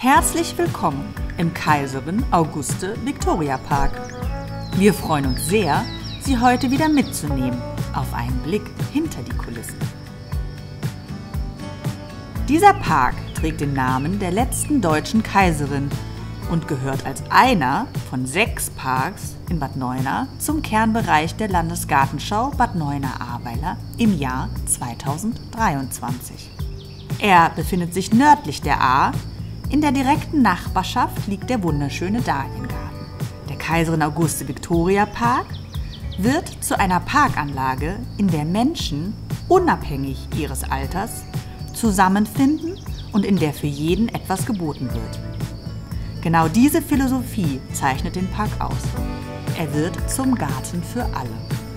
Herzlich willkommen im Kaiserin Auguste Victoria Park. Wir freuen uns sehr, Sie heute wieder mitzunehmen auf einen Blick hinter die Kulissen. Dieser Park trägt den Namen der letzten deutschen Kaiserin und gehört als einer von sechs Parks in Bad Neuenahr zum Kernbereich der Landesgartenschau Bad Neuenahr-Ahrweiler im Jahr 2023. Er befindet sich nördlich der Ahr in der direkten Nachbarschaft liegt der wunderschöne Dahliengarten. Der Kaiserin Auguste Victoria Park wird zu einer Parkanlage, in der Menschen, unabhängig ihres Alters, zusammenfinden und in der für jeden etwas geboten wird. Genau diese Philosophie zeichnet den Park aus. Er wird zum Garten für alle.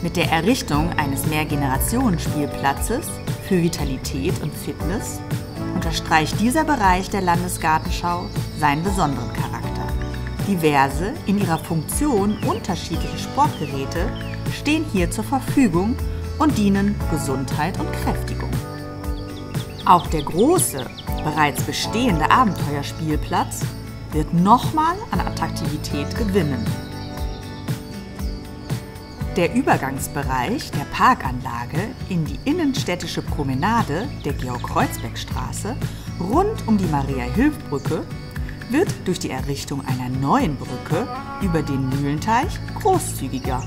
Mit der Errichtung eines Mehrgenerationenspielplatzes für Vitalität und Fitness unterstreicht dieser Bereich der Landesgartenschau seinen besonderen Charakter. Diverse, in ihrer Funktion unterschiedliche Sportgeräte stehen hier zur Verfügung und dienen Gesundheit und Kräftigung. Auch der große, bereits bestehende Abenteuerspielplatz wird nochmal an Attraktivität gewinnen. Der Übergangsbereich der Parkanlage in die innenstädtische Promenade der Georg-Kreuzberg-Straße rund um die Maria-Hilf-Brücke wird durch die Errichtung einer neuen Brücke über den Mühlenteich großzügiger.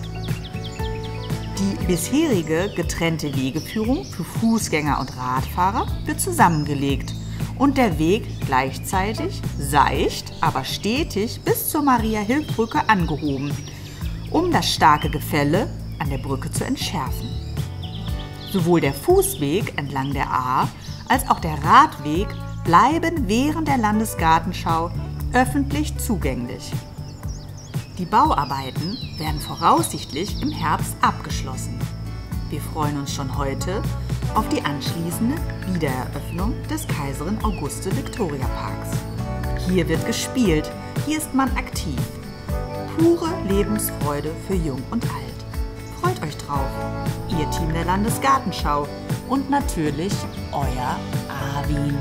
Die bisherige getrennte Wegeführung für Fußgänger und Radfahrer wird zusammengelegt und der Weg gleichzeitig seicht, aber stetig bis zur Maria-Hilf-Brücke angehoben um das starke Gefälle an der Brücke zu entschärfen. Sowohl der Fußweg entlang der Ahr als auch der Radweg bleiben während der Landesgartenschau öffentlich zugänglich. Die Bauarbeiten werden voraussichtlich im Herbst abgeschlossen. Wir freuen uns schon heute auf die anschließende Wiedereröffnung des Kaiserin Auguste Victoria Parks. Hier wird gespielt, hier ist man aktiv pure Lebensfreude für Jung und Alt. Freut euch drauf, ihr Team der Landesgartenschau und natürlich euer Arwin.